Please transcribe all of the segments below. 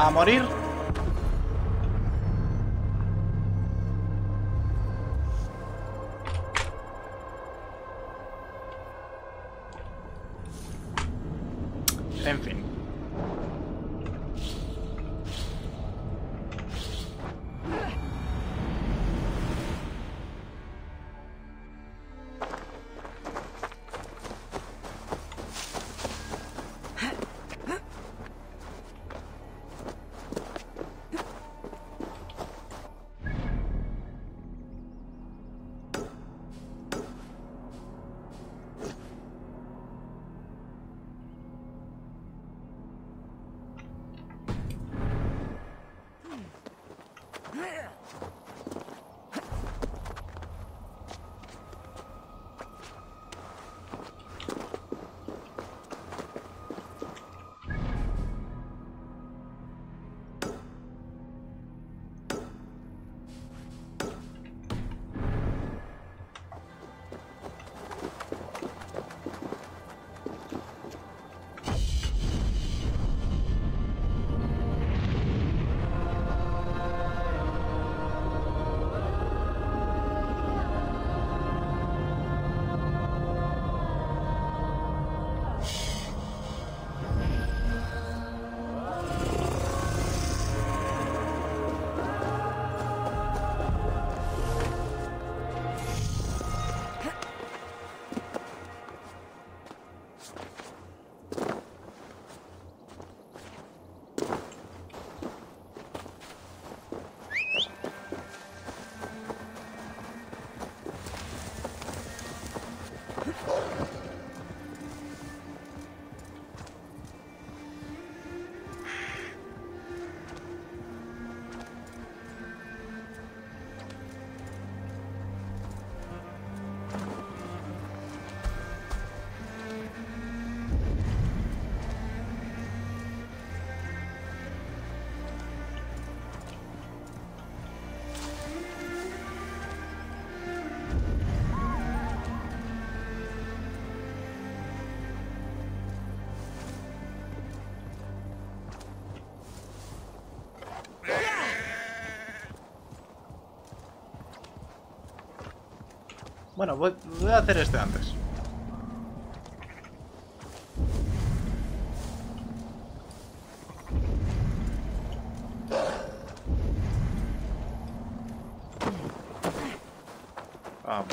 A morir. Bueno, voy, voy a hacer este antes. Vamos.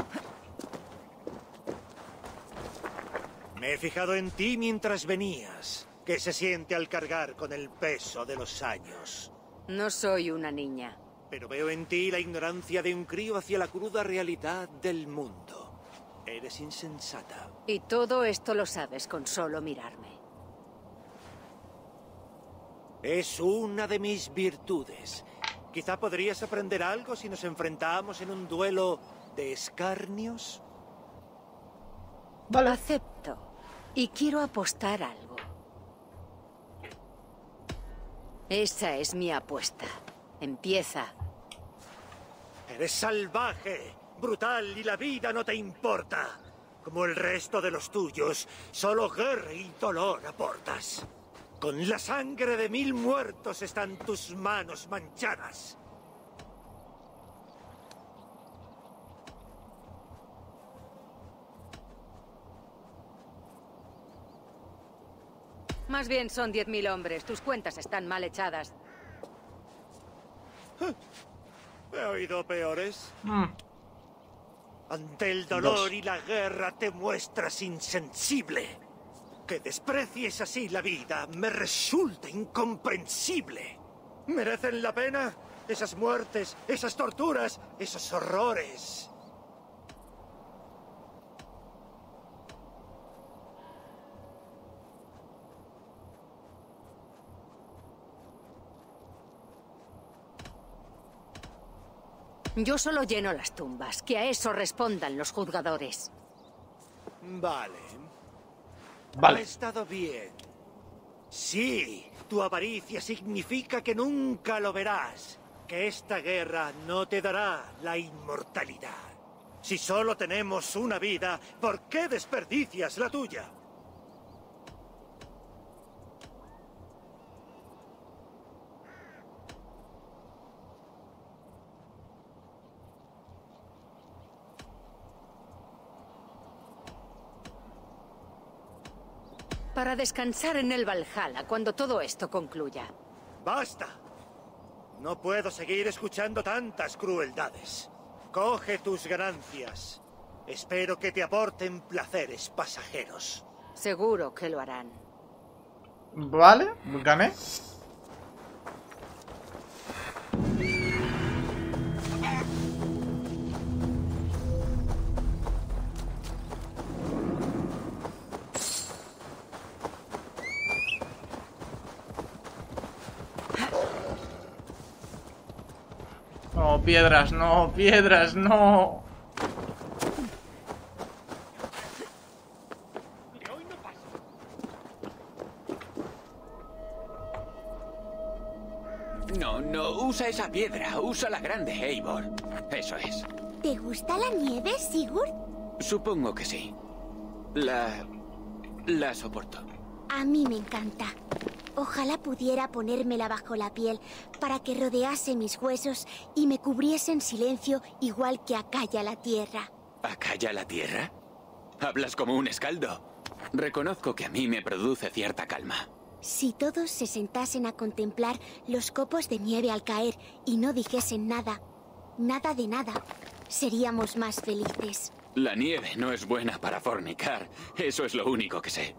Me he fijado en ti mientras venías. ¿Qué se siente al cargar con el peso de los años? No soy una niña. Pero veo en ti la ignorancia de un crío hacia la cruda realidad del mundo. Eres insensata. Y todo esto lo sabes con solo mirarme. Es una de mis virtudes. Quizá podrías aprender algo si nos enfrentamos en un duelo de escarnios. Vale. Acepto. Y quiero apostar algo. Esa es mi apuesta. Empieza. Eres salvaje, brutal y la vida no te importa. Como el resto de los tuyos, solo guerra y dolor aportas. Con la sangre de mil muertos están tus manos manchadas. Más bien son 10.000 hombres. Tus cuentas están mal echadas. He oído peores. Mm, Ante el dolor Dos. y la guerra te muestras insensible. Que desprecies así la vida me resulta incomprensible. ¿Merecen la pena? Esas muertes, esas torturas, esos horrores. Yo solo lleno las tumbas. Que a eso respondan los juzgadores. Vale. Ha Vale. estado bien. Sí, tu avaricia significa que nunca lo verás. Que esta guerra no te dará la inmortalidad. Si solo tenemos una vida, ¿por qué desperdicias la tuya? Para descansar en el Valhalla cuando todo esto concluya. ¡Basta! No puedo seguir escuchando tantas crueldades. Coge tus ganancias. Espero que te aporten placeres pasajeros. Seguro que lo harán. Vale, gané. Piedras, no, piedras, no. No, no, usa esa piedra, usa la grande, Eivor. Eso es. ¿Te gusta la nieve, Sigurd? Supongo que sí. La... la soporto. A mí me encanta. Ojalá pudiera ponérmela bajo la piel para que rodease mis huesos y me cubriese en silencio igual que acalla la tierra. ¿Acalla la tierra? Hablas como un escaldo. Reconozco que a mí me produce cierta calma. Si todos se sentasen a contemplar los copos de nieve al caer y no dijesen nada, nada de nada, seríamos más felices. La nieve no es buena para fornicar. Eso es lo único que sé.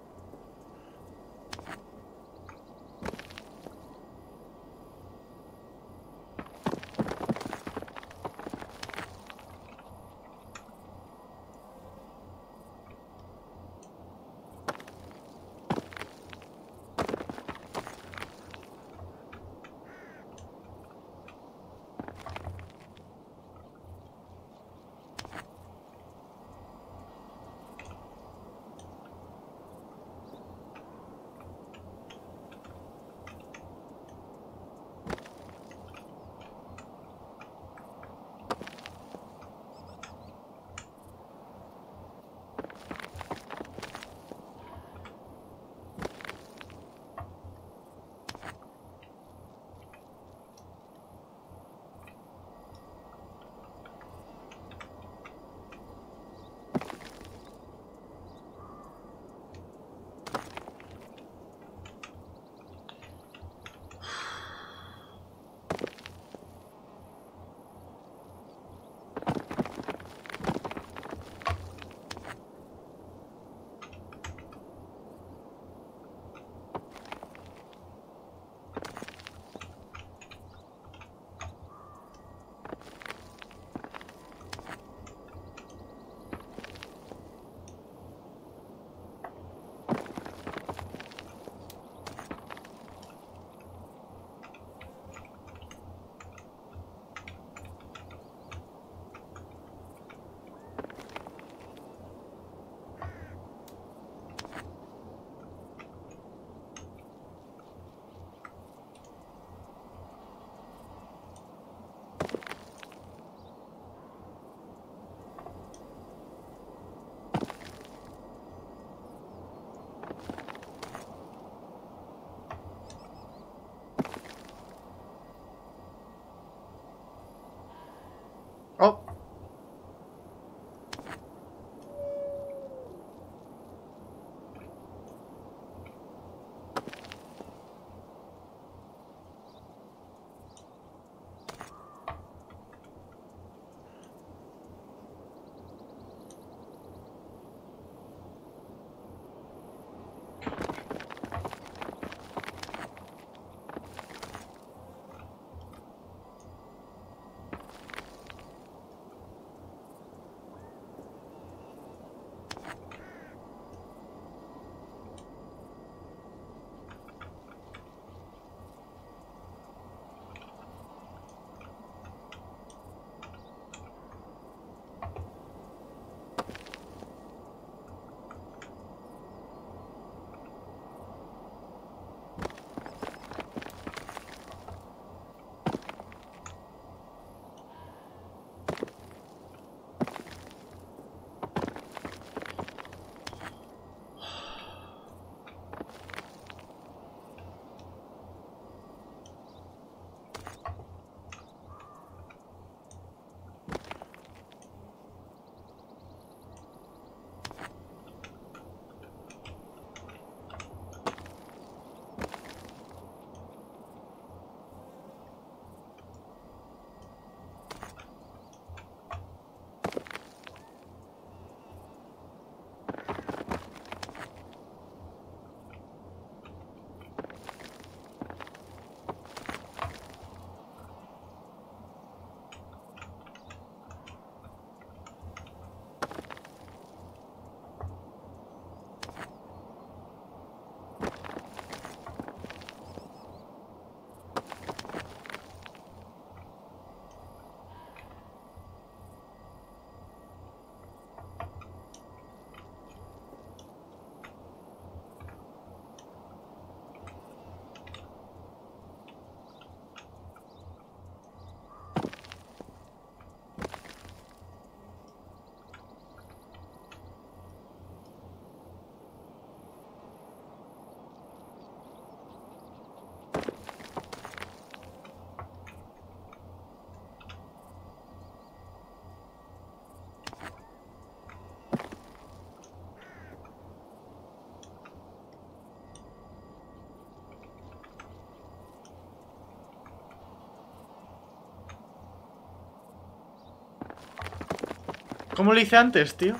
¿Cómo lo hice antes, tío?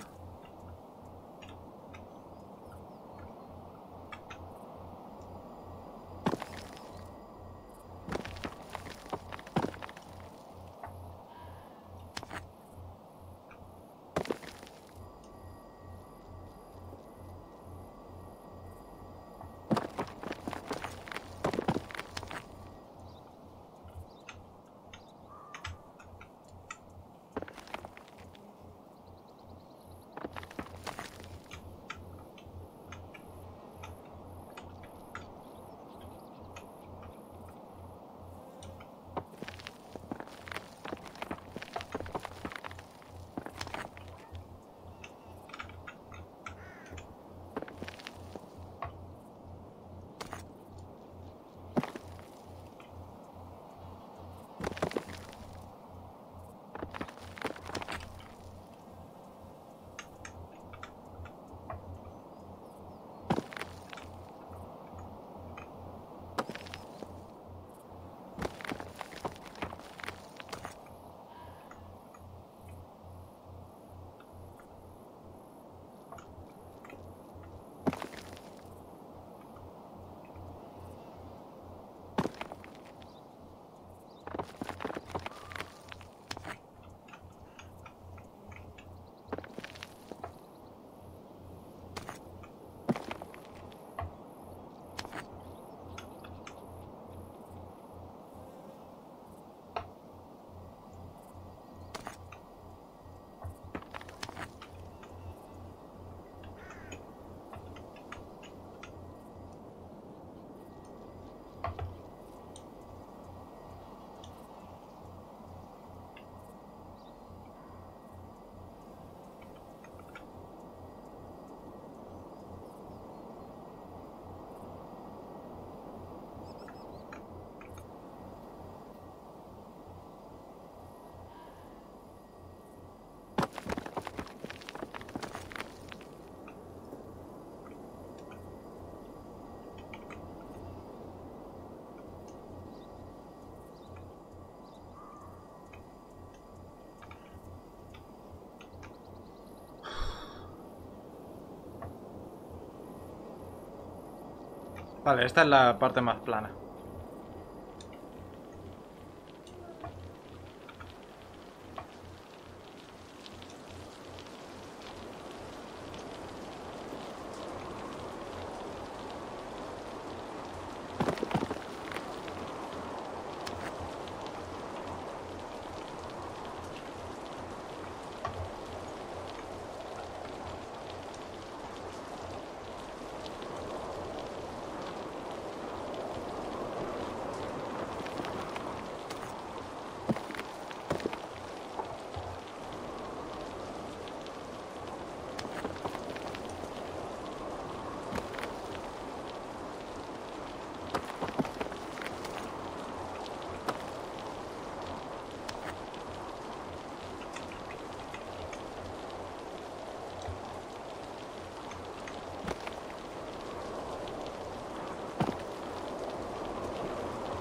Vale, esta es la parte más plana.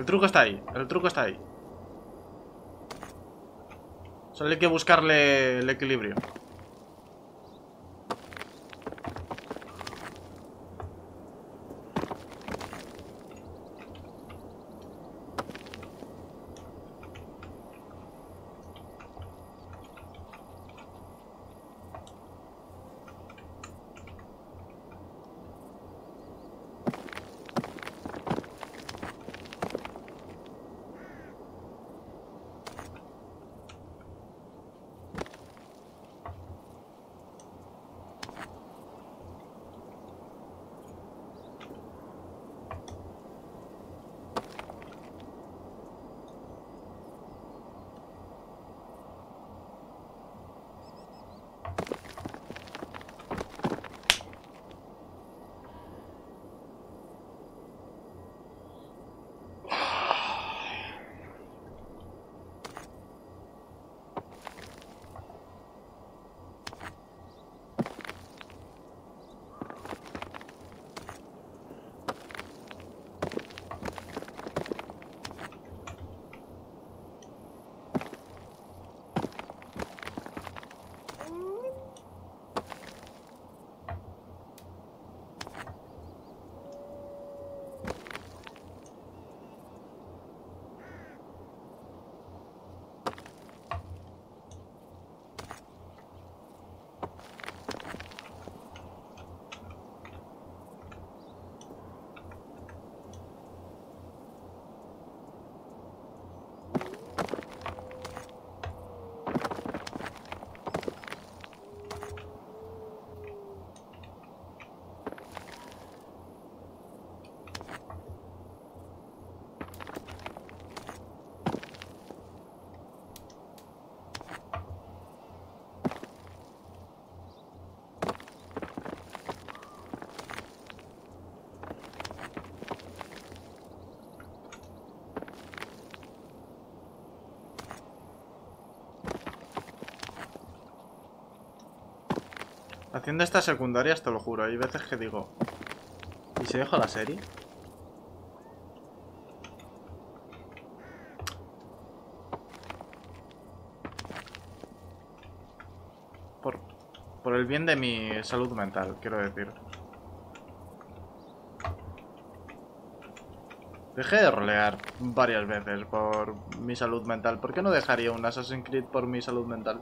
El truco está ahí, el truco está ahí. Solo hay que buscarle el equilibrio. Haciendo estas secundarias, te lo juro, hay veces que digo... ¿Y si dejo la serie? Por, por el bien de mi salud mental, quiero decir. Dejé de rolear varias veces por mi salud mental. ¿Por qué no dejaría un Assassin's Creed por mi salud mental?